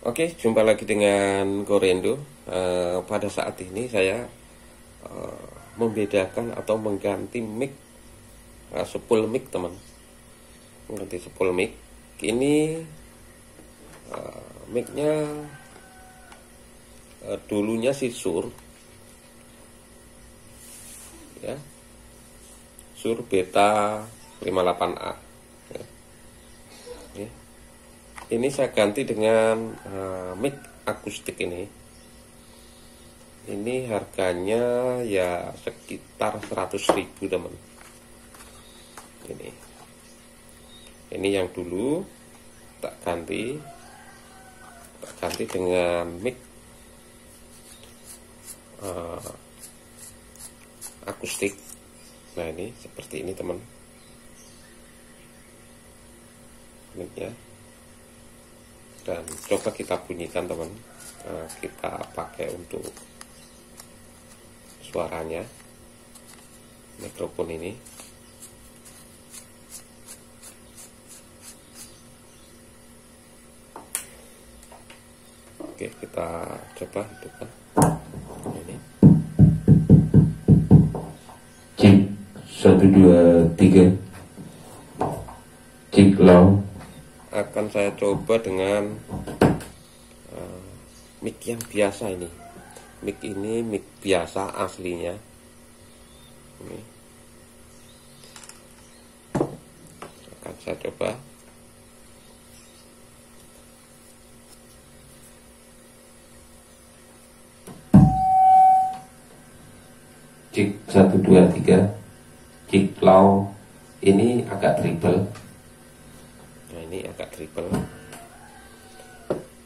Oke, jumpa lagi dengan Korendo. Uh, pada saat ini saya uh, membedakan atau mengganti mic uh, sepul mic teman. Mengganti sepul mic. Ini uh, micnya uh, dulunya si Sur, ya, Sur Beta 58A ini saya ganti dengan uh, mic akustik ini. Ini harganya ya sekitar 100.000 teman. Ini. Ini yang dulu tak ganti. Tak ganti dengan mic uh, akustik. Nah ini seperti ini teman. Micnya dan coba kita bunyikan teman. Nah, kita pakai untuk suaranya. Mikrofon ini. Oke kita coba hidupkan ini. Cek satu dua tiga. Cek low akan saya coba dengan uh, mic yang biasa ini. Mic ini mic biasa aslinya. Ini. Akan saya coba. Dua tiga cek low ini agak triple ini agak triple.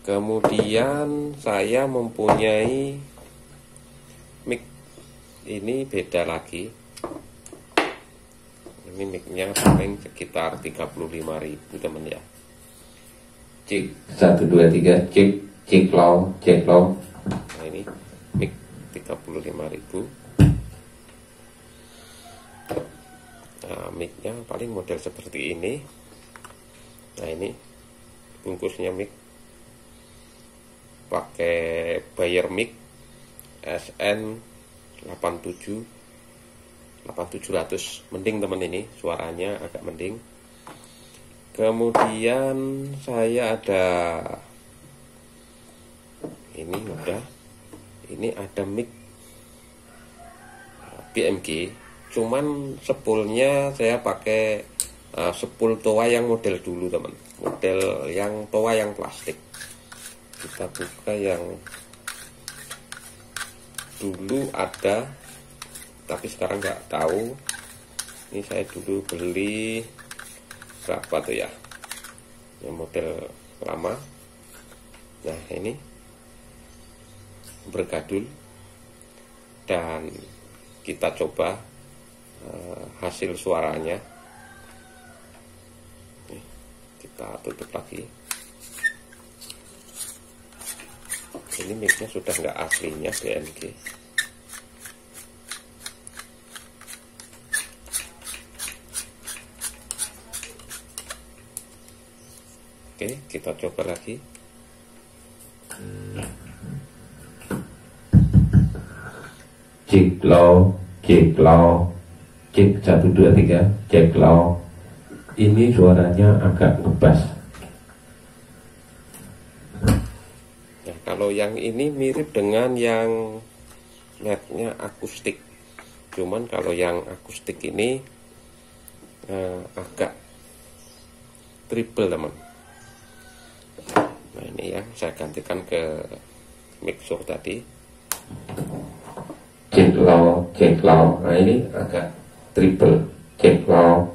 Kemudian saya mempunyai mic. Ini beda lagi. Ini micnya paling sekitar 35.000 teman ya. Cek satu dua tiga. Cek cek low cek low nah ini mic 35.000 nah micnya paling model seperti ini nah ini bungkusnya mic. Pakai Bayer mic SN 87 8700 mending teman ini suaranya agak mending. Kemudian saya ada ini udah. Ini ada mic BMG cuman sepulnya saya pakai uh, sepul toa yang model dulu teman. Model yang toa yang plastik. Kita buka yang dulu ada tapi sekarang nggak tahu. Ini saya dulu beli berapa tuh ya? Yang model lama. Nah ini. Bergadul. Dan kita coba uh, hasil suaranya kita tutup lagi. Ini micnya sudah nggak aslinya BMG oke kita coba lagi. Cek low cek low cek satu dua tiga cek ini suaranya agak ngebas. Ya, kalau yang ini mirip dengan yang mereknya akustik. Cuman kalau yang akustik ini eh, agak triple teman. Nah ini ya saya gantikan ke mixer tadi. Cek low, cek low. Nah ini agak triple. Cek low,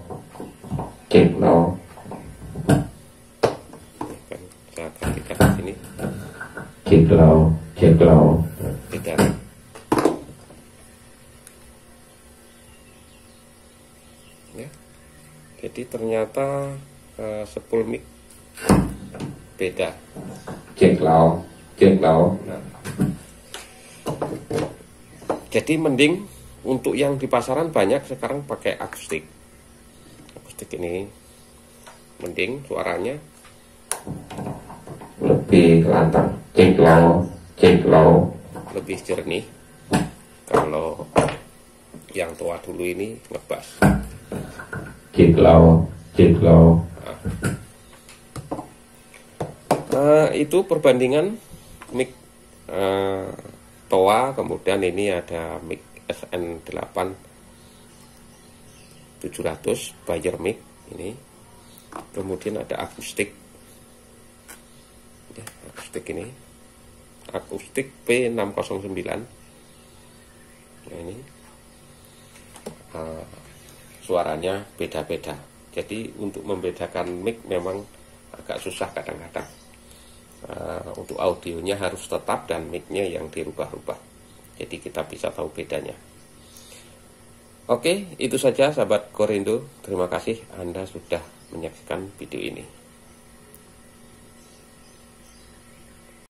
cek low saya gantikan di sini cek low cek low tidak ya. Jadi ternyata uh, sepul mic beda. Cek low cek low nah. jadi mending untuk yang di pasaran banyak sekarang pakai akustik akustik ini. Mending suaranya lebih lantang cek lo lebih jernih. Kalau yang tua dulu ini ngebas. Lo cek lo Nah, itu perbandingan mic uh, Toa kemudian ini ada mic SN8 700 Bayer mic ini. Kemudian ada akustik. Ya, akustik ini. Akustik P609 nah, ini. Uh, suaranya beda-beda. Jadi untuk membedakan mic memang agak susah kadang-kadang. Uh, untuk audionya harus tetap dan micnya yang dirubah-rubah. Jadi kita bisa tahu bedanya oke itu saja sahabat Korindo terima kasih Anda sudah menyaksikan video ini